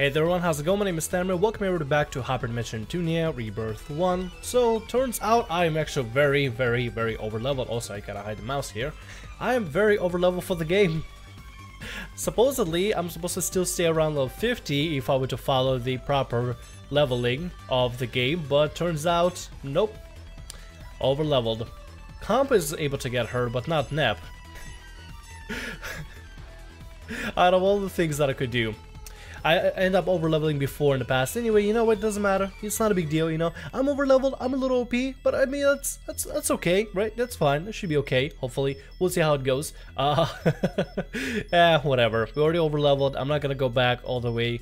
Hey there everyone, how's it going? My name is Stammer. Welcome everybody back to Hyperdimension 2 Nia Rebirth 1. So, turns out I am actually very, very, very overleveled. Also, I gotta hide the mouse here. I am very overleveled for the game. Supposedly, I'm supposed to still stay around level 50 if I were to follow the proper leveling of the game, but turns out, nope. Overleveled. Comp is able to get hurt, but not Nep. Out of all the things that I could do, I end up over leveling before in the past. Anyway, you know what? Doesn't matter. It's not a big deal. You know, I'm over leveled. I'm a little OP, but I mean that's that's that's okay, right? That's fine. That should be okay. Hopefully, we'll see how it goes. Uh, eh, whatever. We already over leveled. I'm not gonna go back all the way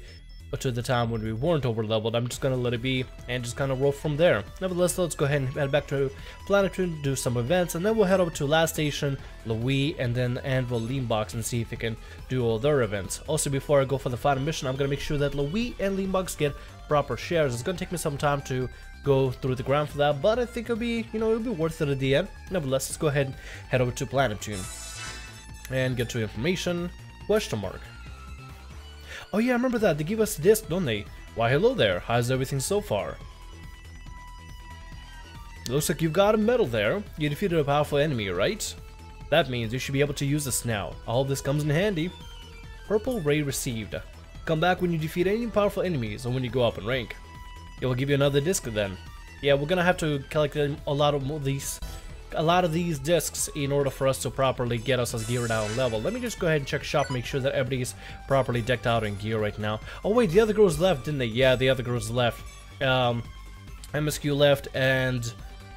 to the time when we weren't over leveled. I'm just gonna let it be and just kind of roll from there. Nevertheless, let's go ahead and head back to Planeptune, do some events, and then we'll head over to Last Station, Lowee, and then Anvil Leanbox and see if we can do all their events. Also, before I go for the final mission, I'm gonna make sure that Lowee and Leanbox get proper shares. It's gonna take me some time to go through the ground for that, but I think it'll be, you know, it'll be worth it at the end. Nevertheless, let's go ahead and head over to Planeptune and get to information. Question mark. Oh yeah, I remember that. They give us this, don't they? Why hello there. How's everything so far? Looks like you've got a medal there. You defeated a powerful enemy, right? That means you should be able to use this now. I hope this comes in handy. Purple Ray received. Come back when you defeat any powerful enemies or when you go up in rank. It will give you another disc then. Yeah, we're gonna have to collect a lot of these a lot of these discs in order for us to properly get us as geared out level. Let me just go ahead and check shop, make sure that everybody's properly decked out in gear right now. Oh wait, the other girls left, didn't they? Yeah, the other girls left. Um, MSQ left and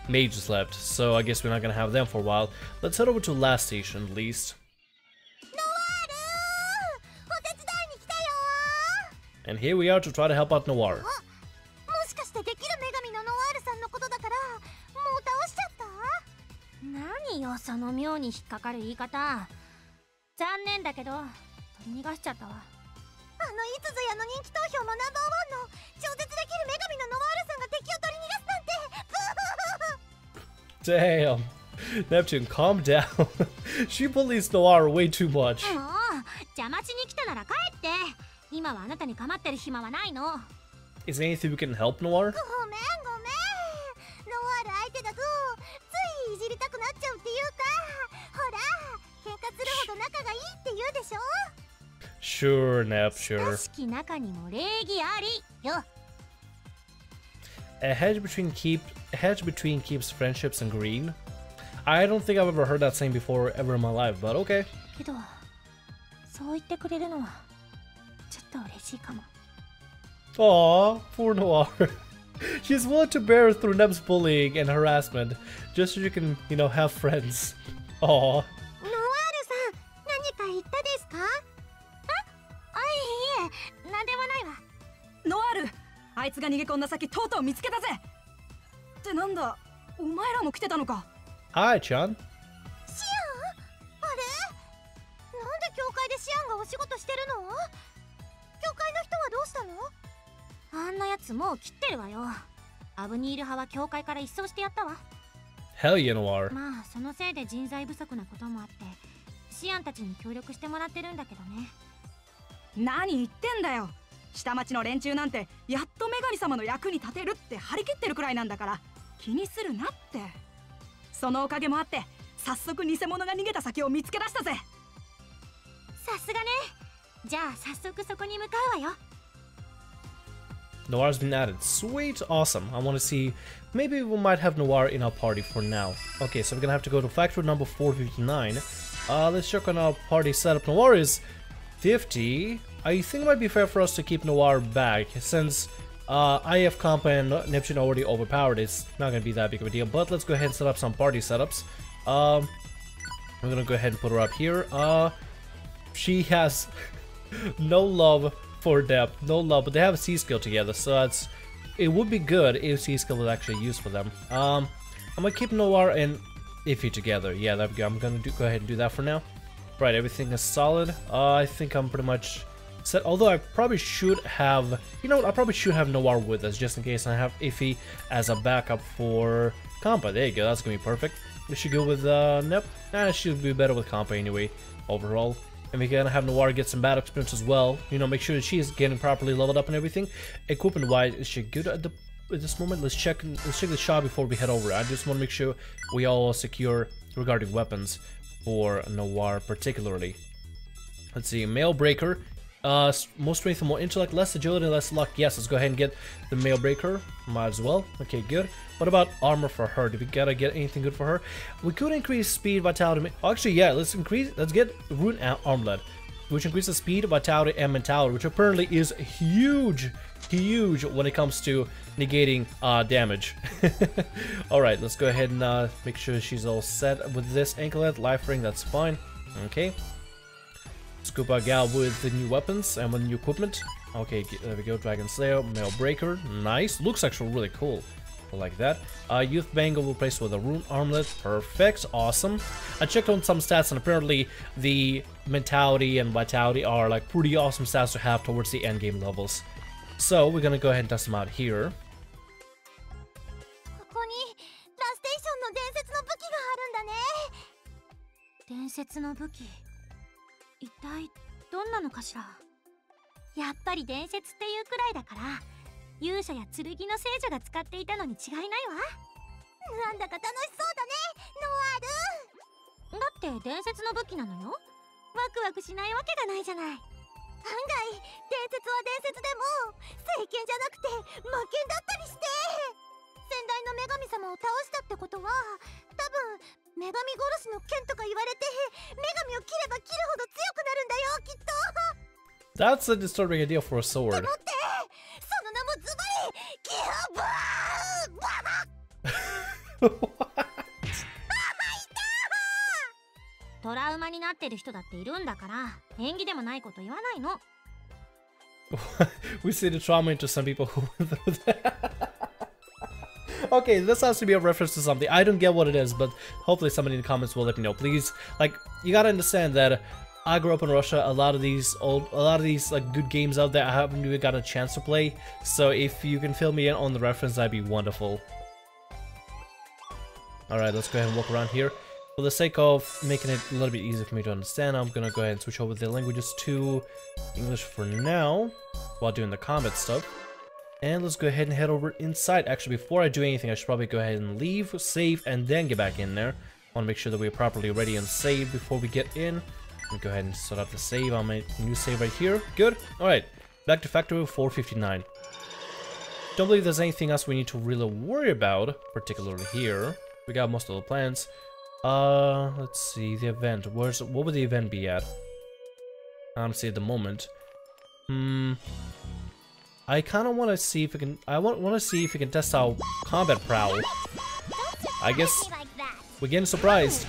Mages left, so I guess we're not gonna have them for a while. Let's head over to Lastation at least. And here we are to try to help out Noir. よその妙に引っかかる言い方残念だけど取り逃がしちゃったわあのいつぞやの人気投票のナンバーワンの超絶できる女神のノワールさんが敵を取り逃がすなんてブー Damn. Neptune, calm down. she bullies Noir way too much. もう邪魔しに来たなら帰って今はあなたに構ってる暇はないの Is there anything we can help Noir? Sure, Nap, sure. A hedge between keep a hedge between keeps friendships and green. I don't think I've ever heard that saying before ever in my life, but okay. けど、そう言ってくれるのはちょっと嬉しいかも。Aww, poor Noir. She's willing to bear through Nep's bullying and harassment, just so you can, you know, have friends. Aww. か言ったですか？あいいえなんでもないわ。ノワールあいつが逃げ込んだ先とうとう見つけたぜ。ってなんだお前らも来てたのか。Hi, Chan. シアン？あれ？なんで教会でシアンがお仕事してるの？教会の人はどうしたの？あんなやつもう切ってるわよ。アブニール派は教会から一掃してやったわ。Hell yeah, Noir. まあそのせいで人材不足なこともあってシアンたちに協力してもらってるんだけどね何言ってんだよ下町の連中なんてやっと女神様の役に立てるって張り切ってるくらいなんだから気にするなってそのおかげもあって早速偽物が逃げた先を見つけ出したぜさすがねじゃあ早速そこに向かうわよ Noir's been added. Sweet, awesome. I want to see. Maybe we might have Noir in our party for now. Okay, so we're gonna have to go to factory number 459. Uh, let's check on our party setup. Noir is 50. I think it might be fair for us to keep Noir back since uh, IF Comp and Neptune already overpowered. It's not gonna be that big of a deal. But let's go ahead and set up some party setups. Um, I'm gonna go ahead and put her up here. Uh, she has no love for depth, no love, but they have a C skill together, so that's it would be good if C skill was actually used for them. Um, I'm gonna keep Noir and Iffy together. Yeah. I'm gonna do, go ahead and do that for now. Right, everything is solid. Uh, I think I'm pretty much set. Although I probably should have, you know, I probably should have Noir with us just in case I have Iffy as a backup for Compa. There you go. That's gonna be perfect. We should go with uh, Nep. Nah, should be better with Compa anyway. Overall. And we're gonna have Noir get some bad experience as well. You know, make sure that she is getting properly leveled up and everything. Equipment wise, is she good at the at this moment? Let's check let's check the shop before we head over. I just want to make sure we all secure regarding weapons for Noir particularly. Let's see, Mail Breaker. Uh, more strength more intellect, less agility, less luck. Yes, let's go ahead and get the Mail Breaker. Might as well. Okay, good. What about armor for her? Do we gotta get anything good for her? We could increase speed, vitality. Actually, yeah, let's increase. Let's get Rune Armlet, which increases speed, vitality, and mentality, which apparently is huge, huge when it comes to negating uh, damage. all right, let's go ahead and uh, make sure she's all set with this anklet, life ring. That's fine. Okay. Scuba Gal with the new weapons and with new equipment. Okay, there we go. Dragon Slayer, Mail Breaker. Nice. Looks actually really cool. Like that. Uh, Youth Bangle replaced with a Rune Armlet. Perfect. Awesome. I checked on some stats and apparently the mentality and vitality are like pretty awesome stats to have towards the end game levels. So we're gonna go ahead and test them out here. ここにラステーションの伝説の武器があるんだね。伝説の武器？一体どんなのかしら？やっぱり伝説っていうくらいだから勇者や剣の聖女が使っていたのに違いないわ。なんだか楽しそうだねノワール。だって伝説の武器なのよ。ワクワクしないわけがないじゃない案外伝説は伝説でも聖剣じゃなくて魔剣だったりして先代の女神様を倒したってことは多分女神殺しの剣とか言われて女神を切れば切るほど強くなるんだよきっと That's a disturbing idea for a で sword. その名もズバリ になってる人だっているんだから縁起でもないこと言わないの we see the trauma into some people who went through that. okay, this has to be a reference to something. I don't get what it is, but hopefully somebody in the comments will let me know. Please, like, you gotta understand that I grew up in Russia. A lot of these old, a lot of these like good games out there, I haven't even got a chance to play. So if you can fill me in on the reference, that'd be wonderful. All right, let's go ahead and walk around here. For the sake of making it a little bit easier for me to understand, I'm gonna go ahead and switch over the languages to English for now, while doing the combat stuff. And let's go ahead and head over inside. Actually, before I do anything, I should probably go ahead and leave, save, and then get back in there. I want to make sure that we're properly ready and saved before we get in. Let me go ahead and set up the save on my new save right here. Good. Alright, back to factory 459. Don't believe there's anything else we need to really worry about, particularly here. We got most of the plans. Uh, let's see, the event. Where's What would the event be at? Don't at the moment. Hmm. I kind of want to see if we can. I want want to see if we can test out combat prowl. I guess like we're getting surprised.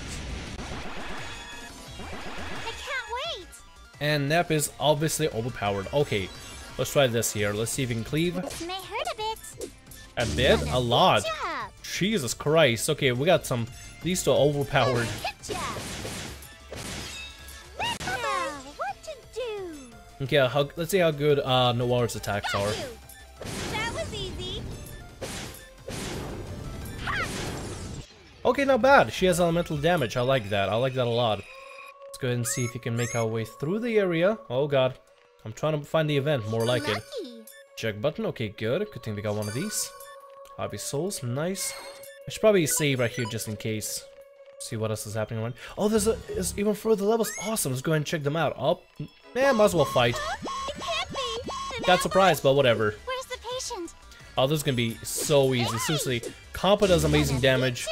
I can't wait And Nap is obviously overpowered. Okay, let's try this here. Let's see if we can cleave This may hurt a bit a bit, a lot. Jesus Christ. Okay, we got some. These are overpowered. Good job now what to do Okay, how, let's see how good uh, Noir's attacks are. you that was easy Okay, not bad. She has elemental damage. I like that. I like that a lot. Let's go ahead and see if we can make our way through the area. Oh god. I'm trying to find the event, more like it. Check button. Okay, good. Good thing we got one of these. Hobby souls. Nice. I should probably save right here just in case. See what else is happening around. Oh, there's a there's even further levels. Awesome. Let's go ahead and check them out. Oh, man, might as well fight. it can't be Got surprised, but whatever. where's the patient Oh, this is gonna be so easy. Seriously, Compa does amazing damage.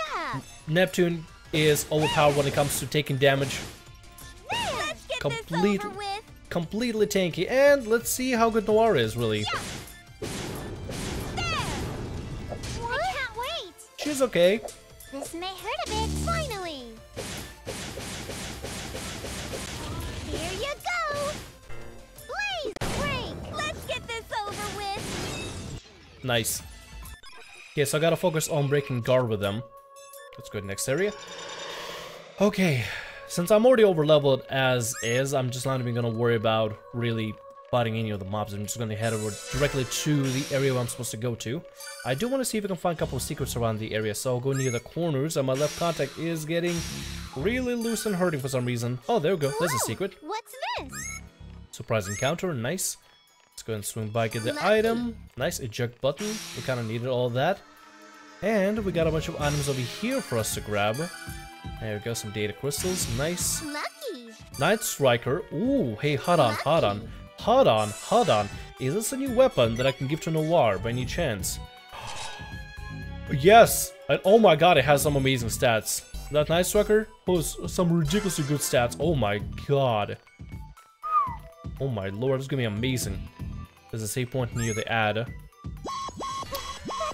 Neptune is overpowered when it comes to taking damage. let's Complete- this over with Completely tanky. And let's see how good Noir is, really. She's okay. This may hurt a bit. Finally. Here you go. Blaze break. Let's get this over with. Nice. Okay, so I gotta focus on breaking guard with them. Let's go to the next area. Okay, since I'm already over leveled as is, I'm just not even gonna worry about really fighting any of the mobs. I'm just gonna head over directly to the area where I'm supposed to go to. I do want to see if I can find a couple of secrets around the area, so I'll go near the corners, and my left contact is getting really loose and hurting for some reason. Oh, there we go. There's a secret. What's this. Surprise encounter, nice. Let's go and swing by, get the Lucky. item. Nice, eject button. We kind of needed all that. And we got a bunch of items over here for us to grab. There we go, some data crystals, nice. Lucky. Night Striker. Ooh, hey, hold on, hold on. Hold on, hold on. Is this a new weapon that I can give to Noir by any chance? yes! And oh my god, it has some amazing stats. That Night Striker has oh, some ridiculously good stats. Oh my god. Oh my lord, this is gonna be amazing. There's a save point near the ad.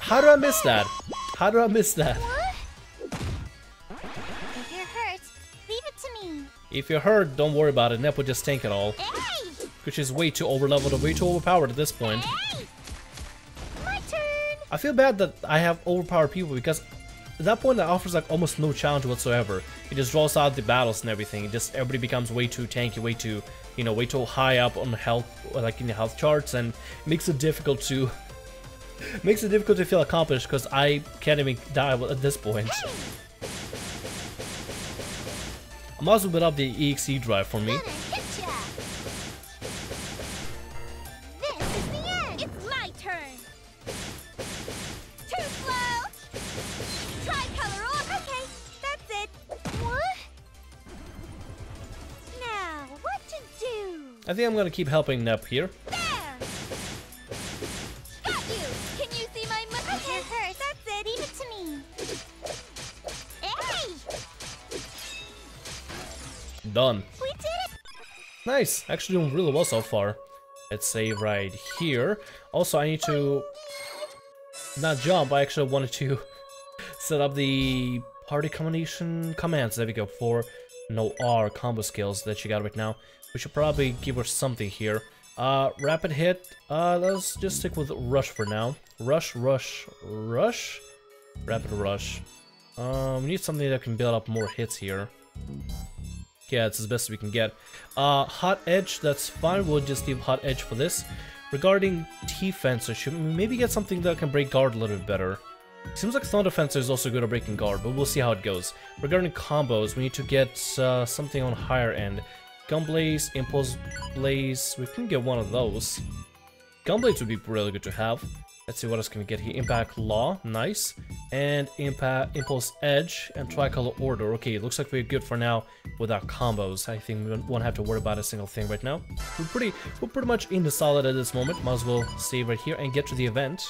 How do I miss that? How do I miss that? If you're hurt, leave it to me. If you're hurt, don't worry about it. Nep will just tank it all. Hey! Which is way too overleveled and way too overpowered at this point. Hey! My turn! I feel bad that I have overpowered people because at that point it offers like almost no challenge whatsoever. It just draws out the battles and everything. It just everybody becomes way too tanky, way too you know, way too high up on health like in the health charts and makes it difficult to makes it difficult to feel accomplished because I can't even die at this point. I might as well build up the EXE drive for me. Think I'm gonna keep helping Nep here. There! Got you! Can you see my muscle? Okay, hurt. That's it. Leave it to me. Hey! Done. We did it! Nice, actually doing really well so far. Let's say right here. Also, I need to not jump. I actually wanted to set up the party combination commands. There we go for no R combo skills that you got right now. We should probably give her something here. Uh, rapid hit. Uh, let's just stick with rush for now. Rush, rush, rush. Rapid rush. Um, we need something that can build up more hits here. Yeah, it's as best we can get. Uh, Hot Edge, that's fine. We'll just leave Hot Edge for this. Regarding T-Fencer, should maybe get something that can break guard a little bit better? Seems like Thunder Fencer is also good at breaking guard, but we'll see how it goes. Regarding combos, we need to get uh, something on higher end. Gunblaze, Impulse Blaze, we can get one of those. Gunblades would be really good to have. Let's see what else can we get here. Impact Law, nice. And Impact Impulse Edge and Tricolor Order. Okay, it looks like we're good for now with our combos. I think we won't have to worry about a single thing right now. We're pretty we're pretty much in the solid at this moment. Might as well save right here and get to the event.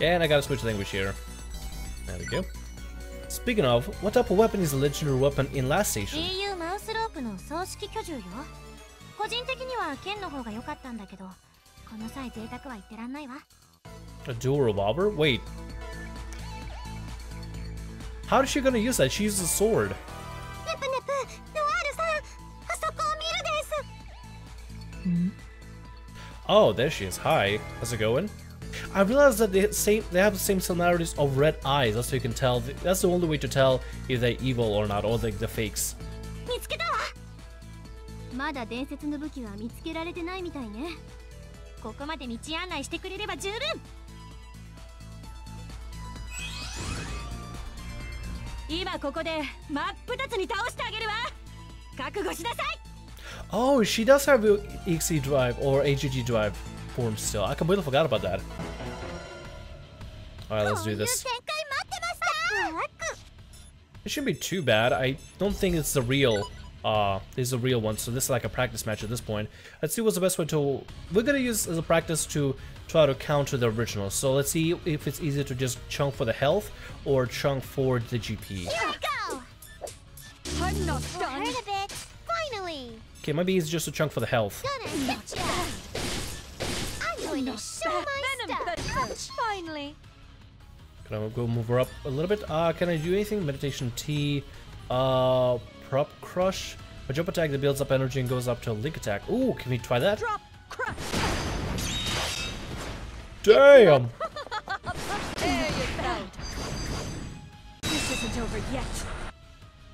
And I gotta switch language here. There we go. Speaking of, what type of weapon is the legendary weapon in Lastation? マウスロープの葬式居住よ個人的には剣の方が良かったんだけどこの際贅沢は言ってらんないわ A dual revolver? Wait. How is she gonna use that? She uses a sword. Oh, there she is. Hi. How's it going? I realized that they same they have the same similarities of red eyes. That's how you can tell. That's the only way to tell if they're evil or not, or like the fakes. 見つけたわまだ伝説の武器は見つけられてないみたいねここまで道案内してくれれば十分今ここで真っ二つに倒してあげるわ覚悟しなさい Oh, she does have a EXE drive or AGG drive form still. I completely forgot about that. Alright, let's do this. It shouldn't be too bad. I don't think it's the real uh is the real one, so this is like a practice match at this point. Let's see what's the best way to we're gonna use as a practice to try to counter the original. So let's see if it's easier to just chunk for the health or chunk for the GP. Here we go. I'm not done. Hurt a bit. Finally. Okay, it might be easier just to chunk for the health. I'm going to show my stuff. Finally. I go move her up a little bit? Uh, can I do anything? Meditation T, uh, prop crush. A jump attack that builds up energy and goes up to a link attack. Ooh, can we try that? Drop crush Damn! There you go This isn't over yet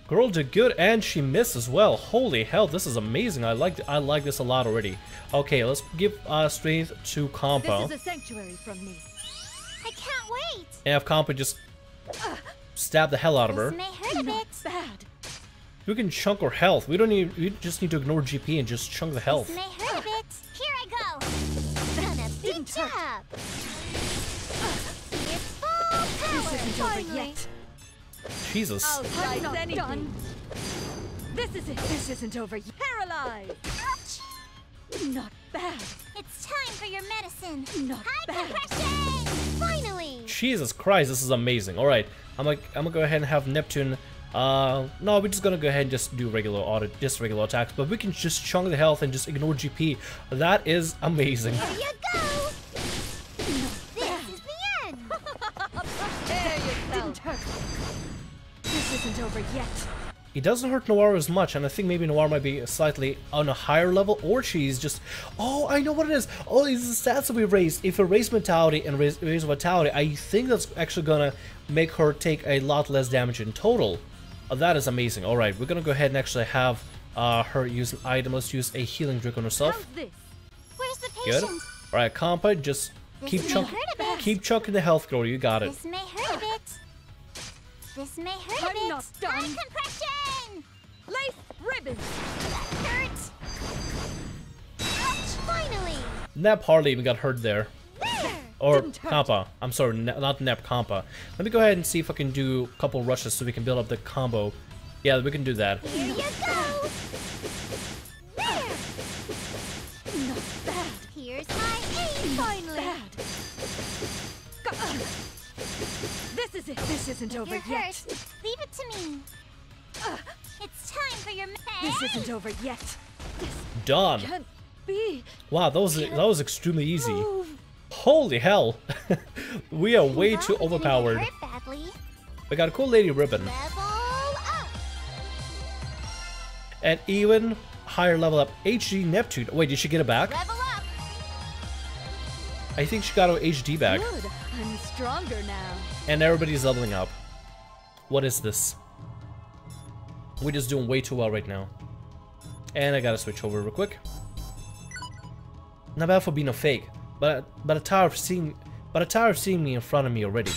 Girl did good and she missed as well. Holy hell, this is amazing. I like I like this a lot already. Okay, let's give uh, strength to Compa. This is a sanctuary from me I can't wait And have Compa just stab the hell out of her. This may hurt a bit Not bad We can chunk her health. We don't need. We just need to ignore GP and just chunk the health. This may hurt a bit. Here I go. Done a big job. Here's full power. This isn't over yet. Jesus. I'll I'm not anything. done. This is it. This isn't over yet. Paralyzed. Not bad. It's time for your medicine. Not High bad. compression. Finally. Jesus Christ, this is amazing. All right, I'm like, I'm gonna go ahead and have Neptune. Uh, no, we're just gonna go ahead and just do regular auto, just regular attacks. But we can just chunk the health and just ignore GP. That is amazing. There you go. This is the end. There you Didn't hurt. This isn't over yet. It doesn't hurt Noir as much, and I think maybe Noir might be slightly on a higher level, or she's just. Oh, I know what it is. Oh, these are the stats that we raised. If we raise mentality and raise, raise vitality, I think that's actually gonna make her take a lot less damage in total. Uh, that is amazing. All right, we're gonna go ahead and actually have uh, her use an item. Let's use a healing drink on herself. How's this? Where's the Good. All right, Compa, just keep This chunking, hurt a bit. keep chunking the health, girl. You got it. This may hurt a bit. This may hurt a I'm bit. not done. High compression. Lace ribbon. That hurts. Ouch, finally. Nep hardly even got hurt there. There. Or Didn't. Compa. I'm sorry, ne not Nep, Compa. Let me go ahead and see if I can do a couple rushes so we can build up the combo. Yeah, we can do that. Here you go. There. Not bad. Here's my aim. Finally. Bad. Go- This is it. This isn't over You're yet. hurt. Leave it to me. It's time for your This isn't over yet. Done. Can't be. Wow, that was that was extremely easy. Move. Holy hell. we are way too overpowered. Hurt badly. We got a cool lady ribbon. Level up. And even higher level up HD Neptune. Wait, did she get it back? Level up. I think she got her HD back. Good. I'm stronger now. And everybody's leveling up. What is this? We're just doing way too well right now. And I gotta switch over real quick. Not bad for being a fake, but but a tower of seeing but a tower of seeing me in front of me already.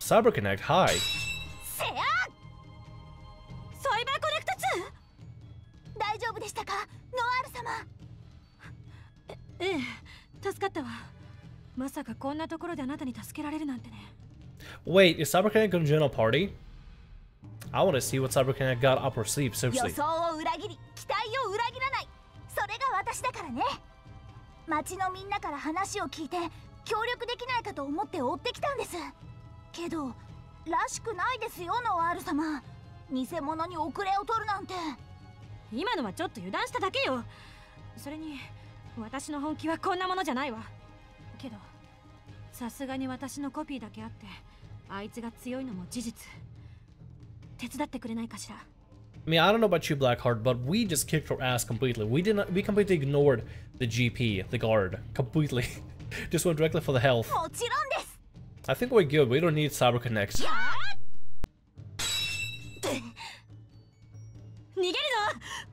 Cyber Connect, hi. 夫でしたか？ノアール様。ええ助かったわ。まさかこんなところであなたに助けられるなんてね。Wait, is Cyber Connect gonna join a party? I wanna see what Cyber Connect got up her sleeve, 予 seriously. 想を裏切り期待を裏切らない。それが私だからね。町のみんなから話を聞いて協力できないかと思って追ってきたんです。けどらしくないですよノアール様。偽物に遅れを取るなんて今のはちょっと油断しただけよそれに私の本気はこんなものじゃないわけどさすがに私のコピーだけあってあいつが強いのも事実手伝ってくれないかしら I mean, I don't know about you, Blackheart, but we just kicked her ass completely. We did not. We completely ignored the GP, the guard, completely. just went directly for the health. もちろんです I think we're good. We don't need Cyber Connect.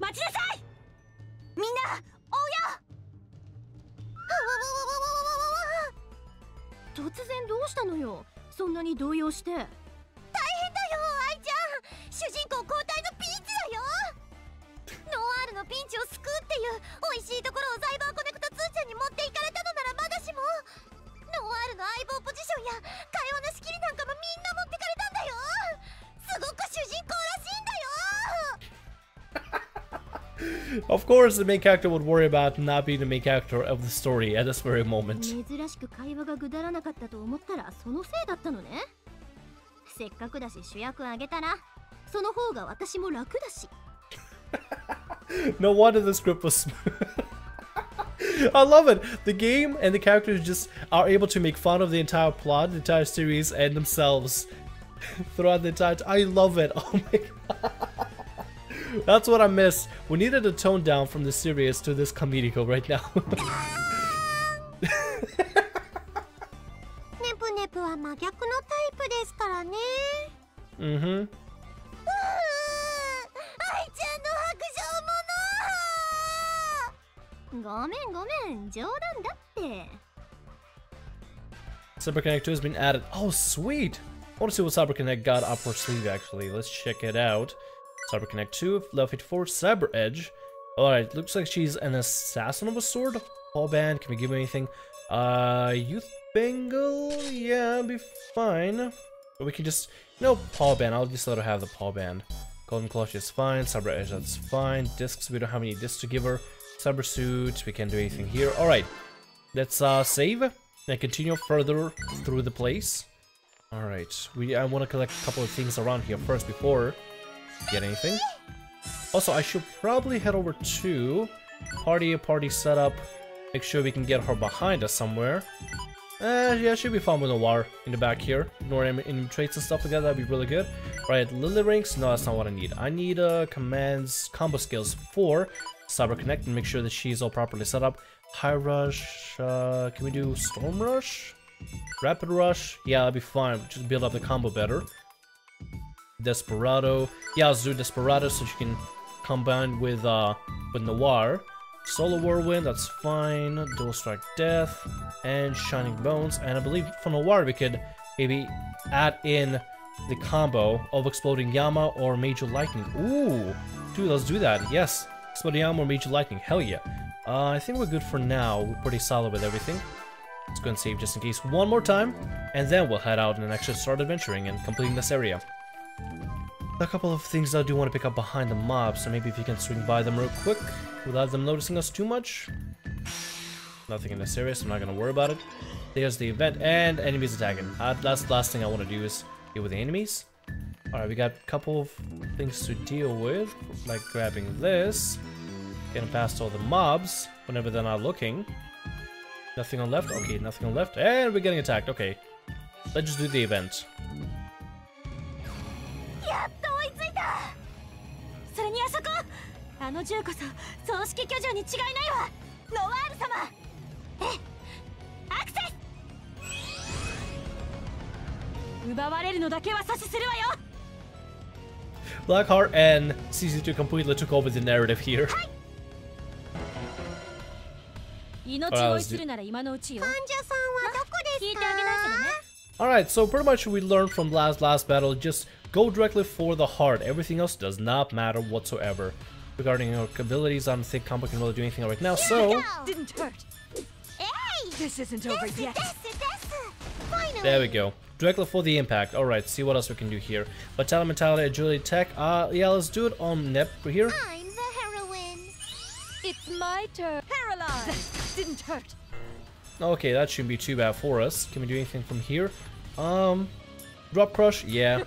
待ちなさい！みんな追うよ突然どうしたのよ？そんなに動揺して？大変だよ愛ちゃん！主人公交代のピンチだよ！ノワールのピンチを救うっていう美味しいところをサイバーコネクト2ちゃんに持っていかれたのならまだしも！ノワールの相棒ポジションやかような仕切りなんかもみんな持って Of course, the main character would worry about not being the main character of the story at this very moment. 珍しく会話がぐだらなかったと思ったらそのせいだったのねせっかくだし主役あげたらその方が私も楽だし No wonder the script was smooth. I love it. The game and the characters just are able to make fun of the entire plot, the entire series, and themselves throughout the entire. I love it. Oh my god. That's what I miss. We needed to tone down from the serious to this comedical right now. mm-hmm. CyberConnect 2 has been added. Oh, sweet! I want to see what CyberConnect got up her sleeve, actually. Let's check it out. Cyber Connect 2, level 54, Cyber Edge. Alright, looks like she's an assassin of a sort. Paul Band, can we give anything? Uh, Youth Bangle? Yeah, be fine. But we can just, know, Paul Band. I'll just let her have the Paul Band. Golden Clutch is fine. Cyber Edge, that's fine. Discs, we don't have any discs to give her. Cyber Suit, we can't do anything here. Alright, let's uh, save and continue further through the place. Alright, we I want to collect a couple of things around here first before get anything. Also, I should probably head over to party, party setup. Make sure we can get her behind us somewhere. Uh, yeah, should be fun with Noir in the back here. Him in traits and stuff like that, that'd be really good. Right, Lily Rings, no, that's not what I need. I need uh, commands, combo skills for Cyber Connect and make sure that she's all properly set up. High Rush, uh, can we do Storm Rush? Rapid Rush, yeah, that'd be fine. Just build up the combo better. Desperado, yeah, let's do Desperado so you can combine with uh with Noir. Solo Whirlwind, that's fine. Dual Strike Death and Shining Bones. And I believe for Noir we could maybe add in the combo of Exploding Yama or Major Lightning. Ooh, dude, let's do that. Yes, Exploding Yama or Major Lightning. Hell yeah. Uh, I think we're good for now. We're pretty solid with everything. Let's go and save just in case one more time, and then we'll head out and actually start adventuring and completing this area. A couple of things I do want to pick up behind the mob, so maybe if you can swing by them real quick without them noticing us too much. Nothing in the serious, I'm not gonna worry about it. There's the event, and enemies attacking. Uh, that's the last thing I want to do is deal with the enemies. Alright, we got a couple of things to deal with, like grabbing this, getting past all the mobs whenever they're not looking. Nothing on left? Okay, nothing on left. And we're getting attacked. Okay. Let's just do the event. やっと追いついたそれにあそこあの銃こそ葬式巨獣に違いないわノワール様えアクセス奪われるのだけは阻止するわよ Blackheart and CC2 completely took over the narrative here. 命乞いするなら今のうちよ患者さんはどこです聞いてあげないけどね Alright, so pretty much we learned from last last battle, just Go directly for the heart, everything else does not matter whatsoever. Regarding your abilities, I don't think Combo can really do anything right now, so... Didn't hurt. Hey! This isn't over yet. There we go. Directly for the impact. Alright, see what else we can do here. Vitality, mentality, agility, tech. Uh, yeah, let's do it on Nep here. I'm the heroine. It's my turn. Paralyzed. That didn't hurt. Okay, that shouldn't be too bad for us. Can we do anything from here? Um, Drop Crush? Yeah.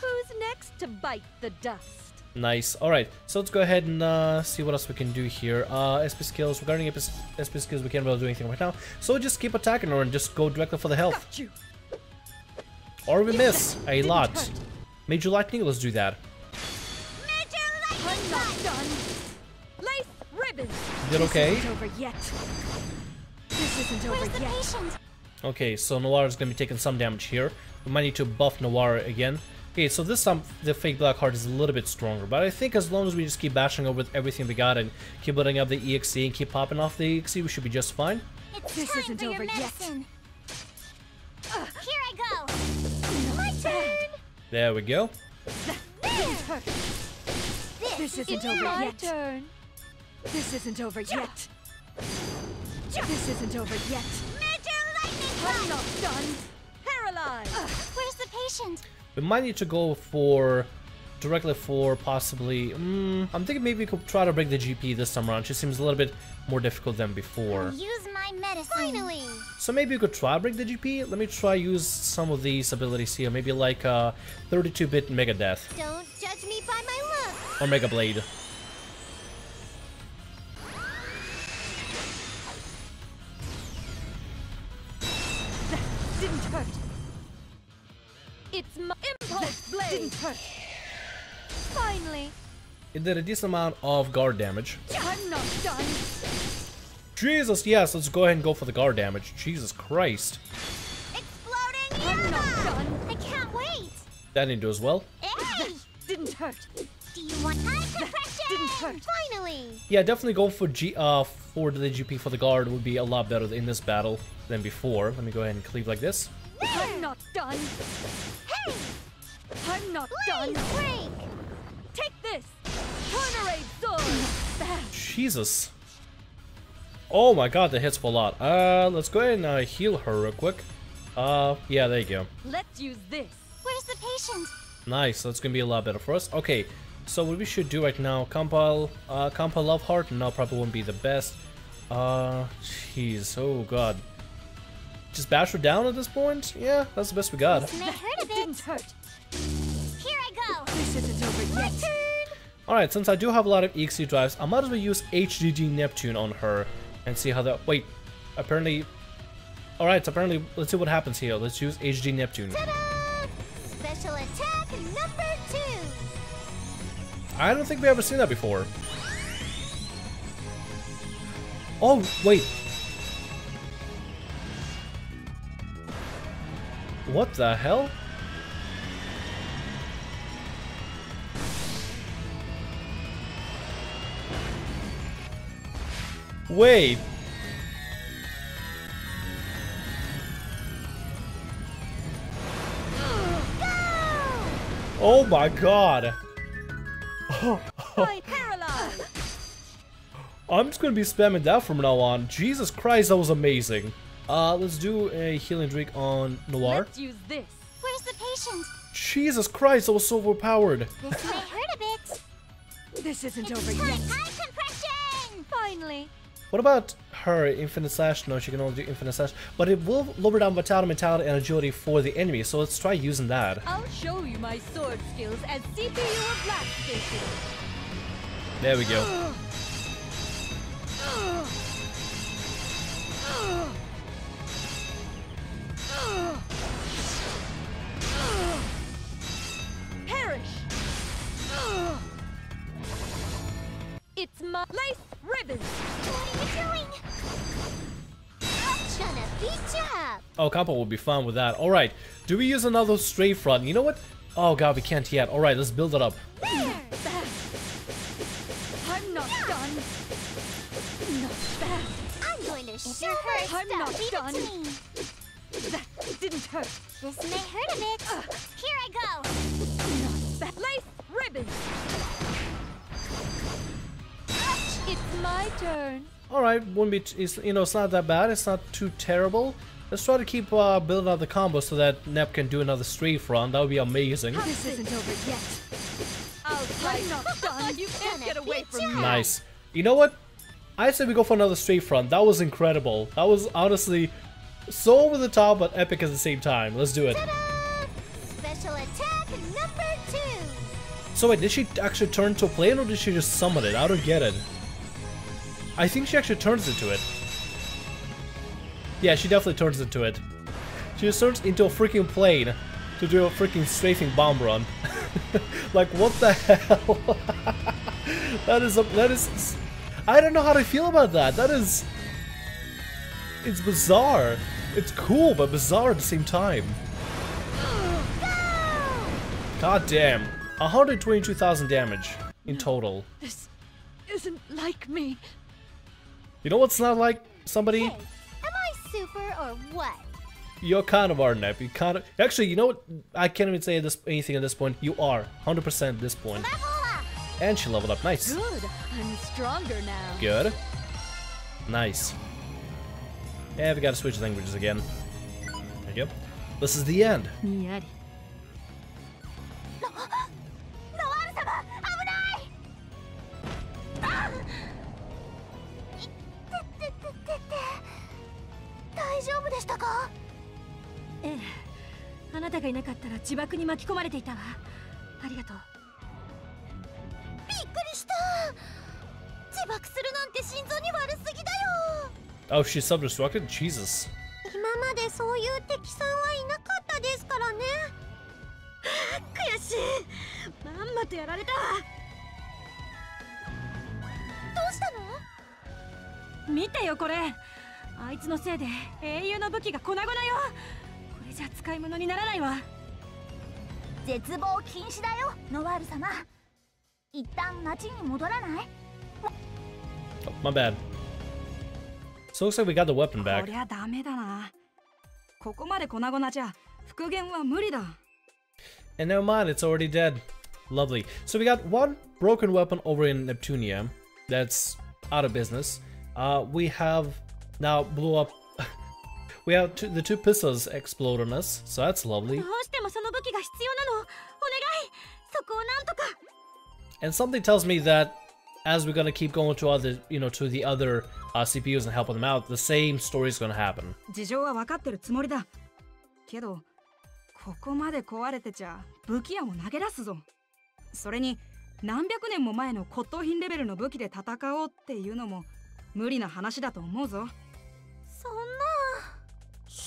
Who's next to bite the dust? Nice. Alright, so let's go ahead and uh, see what else we can do here. Uh, SP skills. Regarding SP, SP skills, we can't really do anything right now. So just keep attacking her and just go directly for the health. Or we miss a lot. hurt. Major Lightning, let's do that. I'm not done. Lace ribbons. Did okay? Isn't over yet. This isn't over yet. patient? Okay, so Noir is gonna be taking some damage here. We might need to buff Noir again. Okay, so this time the fake black heart is a little bit stronger, but I think as long as we just keep bashing over with everything we got and keep building up the EXE and keep popping off the EXE, we should be just fine. It's This time isn't for your over yet. medicine. Here I go. My turn. There we go. Didn't. This, This is isn't yours. over My yet. turn. This isn't over yet. This isn't over yet. Major I'm not done. Paralyzed. Where's the patient? We might need to go for directly for possibly. Mm, I'm thinking maybe we could try to break the GP this time around. She seems a little bit more difficult than before. Use my medicine. Finally. So maybe we could try break the GP. Let me try use some of these abilities here. Maybe like uh, 32-bit Mega Death Don't judge me by my look. or Mega Blade. Impulse hurt. Finally. It did a decent amount of guard damage. I'm not done. Jesus, yes, let's go ahead and go for the guard damage. Jesus Christ. Exploding I'm not done. I can't wait. That didn't do as well. Hey. Didn't hurt. Do you want high Didn't hurt. Finally! Yeah, definitely go for G uh for the GP for the guard would be a lot better in this battle than before. Let me go ahead and cleave like this. I'm not done. Hey! I'm not done. Please break! Take this. Tornarade sword. Bam. Jesus. Oh my god, that hits for a lot. Uh, let's go ahead and uh, heal her real quick. Uh, yeah, there you go. Let's use this. Where's the patient? Nice, that's gonna be a lot better for us. Okay, so what we should do right now, compile, uh, compile Love Heart, no, probably won't be the best. Uh, jeez, oh god. Just bash her down at this point? Yeah, that's the best we got. This may hurt a bit. Didn't hurt. Here I go! This isn't over yet. Alright, since I do have a lot of EXE drives, I might as well use HDD Neptune on her and see how that. Wait, apparently. Alright, so apparently, let's see what happens here. Let's use HD Neptune. Special attack number two! I don't think we ever seen that before. Oh, wait. What the hell? Wait. Oh my god. I'm just gonna be spamming that from now on. Jesus Christ, that was amazing. Uh, let's do a healing drink on Noir. Let's use this. Where's the patient? Jesus Christ, that was so overpowered. This may hurt a bit. This isn't over Time yet. high compression! Finally. What about her Infinite Slash? No, she can only do Infinite Slash, but it will lower down Vitality, Mentality, and Agility for the enemy, so let's try using that. I'll show you my sword skills as CPU of Blast Station. There we go. Perish. It's my lace ribbon. What are you doing? Gonna beat you up! Oh, Compo will be fine with that. Alright, do we use another stray front? You know what? Oh god, we can't yet. Alright, let's build it up. There! I'm not done. Not bad. I'm going to show you're her I'm stuff. not Leave done. me. That didn't hurt. This may hurt a bit. Here I go. Not bad. Lace ribbon. It's my turn. Alright, wouldn't be, t- it's, you know, it's not that bad. It's not too terrible. Let's try to keep uh, building out the combo so that Nep can do another street front. That would be amazing. This isn't over yet. I'm not done. You can't get away from me. Nice. You know what? I say we go for another street front. That was incredible. That was honestly so over the top but epic at the same time. Let's do it. Special attack number two. So wait, did she actually turn to a plane or did she just summon it? I don't get it. I think she actually turns into it. Yeah, she definitely turns into it. She just turns into a freaking plane to do a freaking strafing bomb run. like what the hell? that is a, that is I don't know how to feel about that. That is it's bizarre. It's cool but bizarre at the same time. God damn. 122,000 damage in total. This isn't like me. You know what's not like somebody? Hey, am I super or what? You're kind of are, Nep. You kind of. Actually, you know what? I can't even say this anything at this point. You are 100% at this point. And she leveled up. Nice. Good. I'm stronger now. Good. Nice. Yeah, we gotta switch languages again. There you go. This is the end. したか？ええ。あなたがいなかったら自爆に巻き込まれていたわ。ありがとう。びっくりした。自爆するなんて心臓に悪すぎだよ。Oh, she's self-destructed? Jesus. 今までそういう敵さんはいなかったですからね。悔しい。まんまとやられたわ。どうしたの？見てよこれあいつのせいで英雄の武器が粉々よこれじゃ使い物にならないわ絶望禁止だよノワール様一旦町に戻らない Oh, my bad. So looks like we got the weapon こ back. りゃダメだなここまで粉々じゃ復元は無理だ And never mind, it's already dead. Lovely. So we got one broken weapon over in Neptunia that's out of business. Uh, we have now blew up. we have two, the two pistols explode on us, so that's lovely. And something tells me that as we're gonna keep going to other, you know, to the other uh, CPUs and helping them out, the same story is gonna happen. けどここまで壊れてちゃ武器屋も投げ出すぞそれに何百年も前の骨董品レベルの武器で戦おうっていうのも無理な話だと思うぞ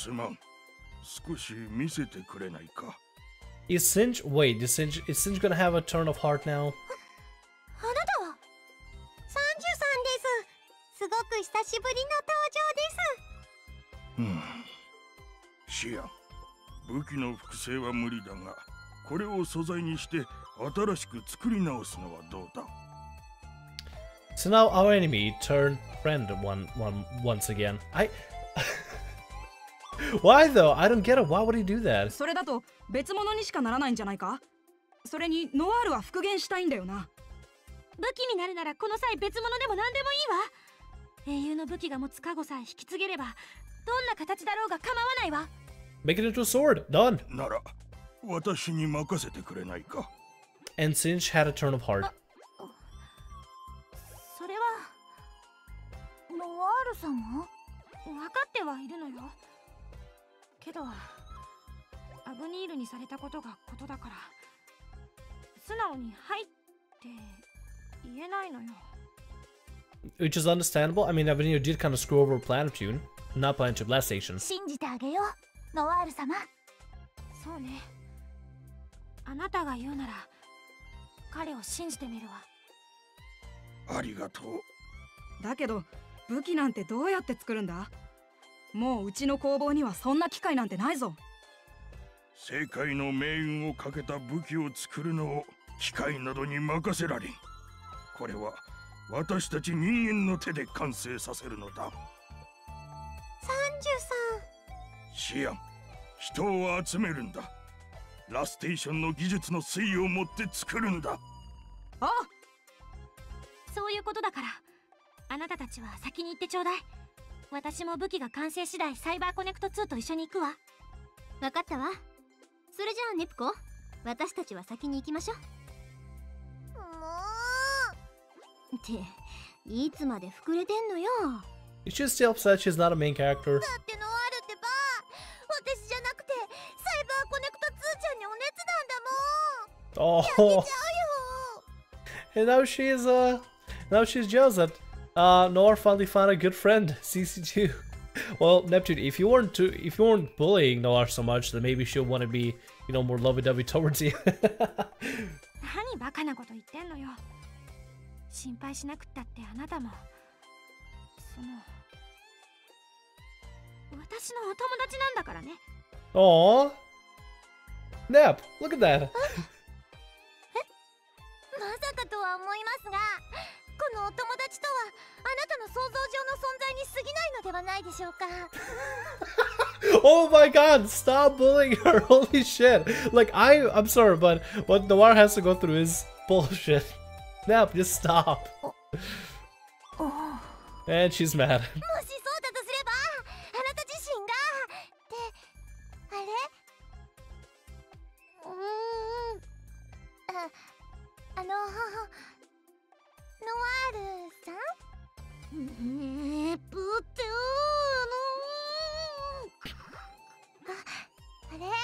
すまん。少し見せてくれないか。あなたは。三十三です。すごく久しぶりの登場です。武器の複製は無理だが。これを素材にして、新しく作り直すのはどうだ？Why though? I don't get it. Why would he do that? それだと別物にしかならないんじゃないかそれにノワールは復元したいんだよな武器になるならこの際別物でも何でもいいわ英雄の武器が持つ加護さえ引き継げればどんな形だろうが構わないわ Make it into a sword. Done. なら私に任せてくれないか And Singe had a turn of heart. それはノワール様分かってはいるのよ けどアブニールにされたことがことだから素直に「はい」って言えないのよ。Which is understandable. I mean, Avenir did kind of screw over Planeptune, not Planeptune, Blast Station. 信じてあげよう。ノワール様。そうね。あなたが言うなら彼を信じてみるわ。ありがとう。だけど武器なんてどうやって作るんだ？もううちの工房にはそんな機械なんてないぞ。世界の命運をかけた武器を作るのを機械などに任せられんこれは私たち人間の手で完成させるのだ。サンジュシアン人を集めるんだ。ラステーションの技術の粋を持って作るんだ。あそういうことだからあなたたちは先に行ってちょうだい私も武器が完成次第サイバーコネクト2と一緒に行くわ。分かったわ。それじゃあネプコ私たちは先に行きましょう。もう。っていつまで膨れてんのよ。Still upset she's not a main character? だってノワールってば。私じゃなくてサイバーコネクト2ちゃんにお熱なんだもん。Oh, and now she's uh, now she's jealous that Uh, Noir finally found a good friend, CC2. well, Neptune, if you weren't too, if you weren't bullying Noir so much, then maybe she'll want to be, you know, more lovey-dovey towards you. 何バカなこと言ってんのよ。心配しなくったってあなたも、その、私のお友達なんだからね。Aww. Nep, look at that. このお友達とはあなたの想像上の存在に過ぎないのではないでしょうか Oh my god, stop bullying her, holy shit. Like, I, I'm sorry, but what Noir has to go through is bullshit. Nep, just stop. Oh. Oh. And she's mad. ねえぷってあのああれ？あれ？れれ？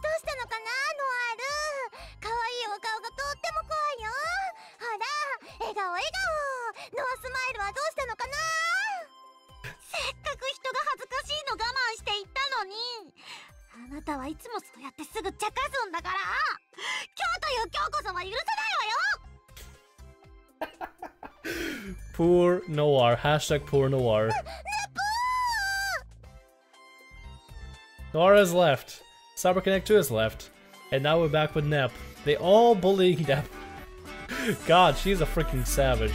どうしたのかな？ノワール可愛いお顔がとっても怖いよほら笑顔笑顔ノアスマイルはどうしたのかなせっかく人が恥ずかしいの我慢して言ったのにあなたはいつもそうやってすぐ茶化すんだから Poor Noir. Hashtag poor Noir. Noir has left. CyberConnect 2 has left. And now we're back with Nep. They all bullying Nep. God, she's a freaking savage.